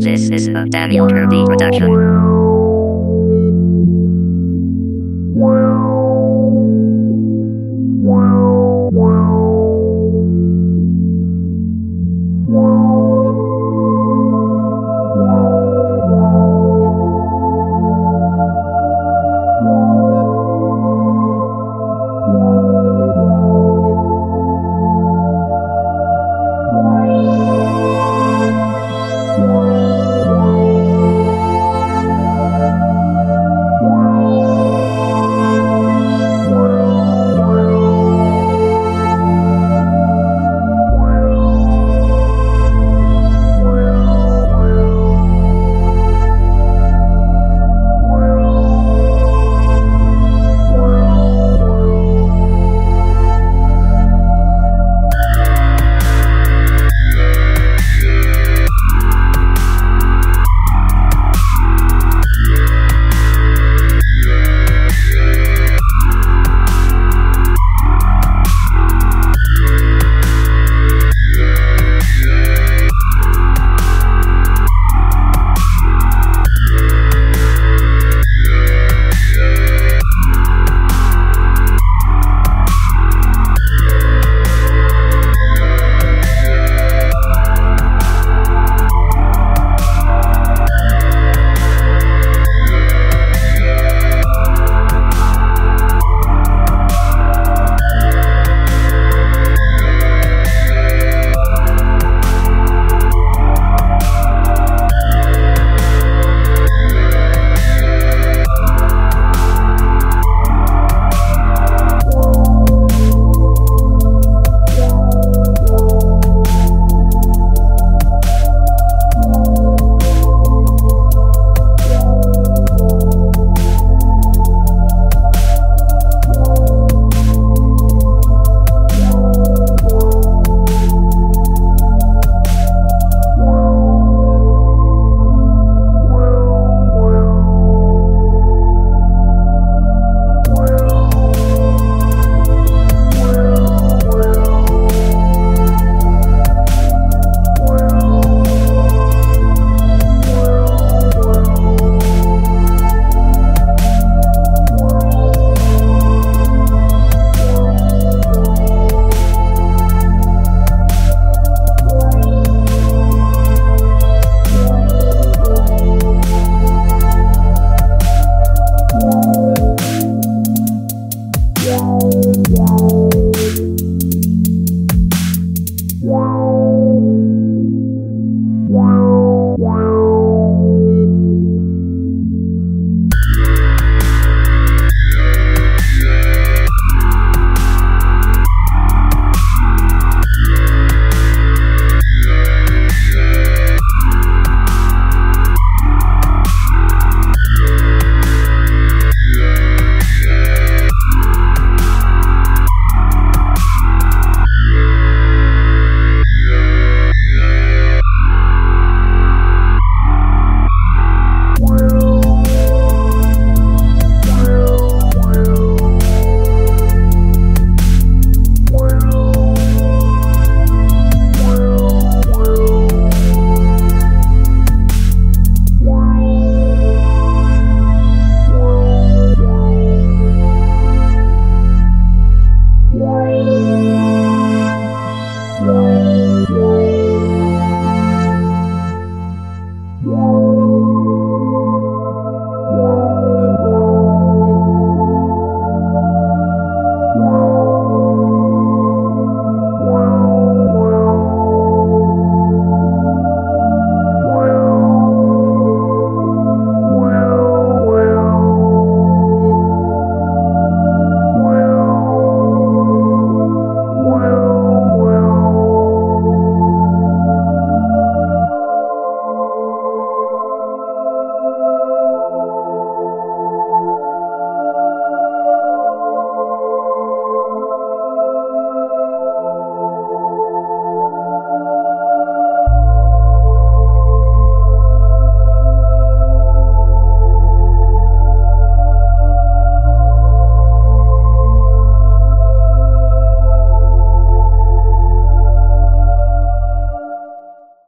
This is a Daniel Kirby production. Wow.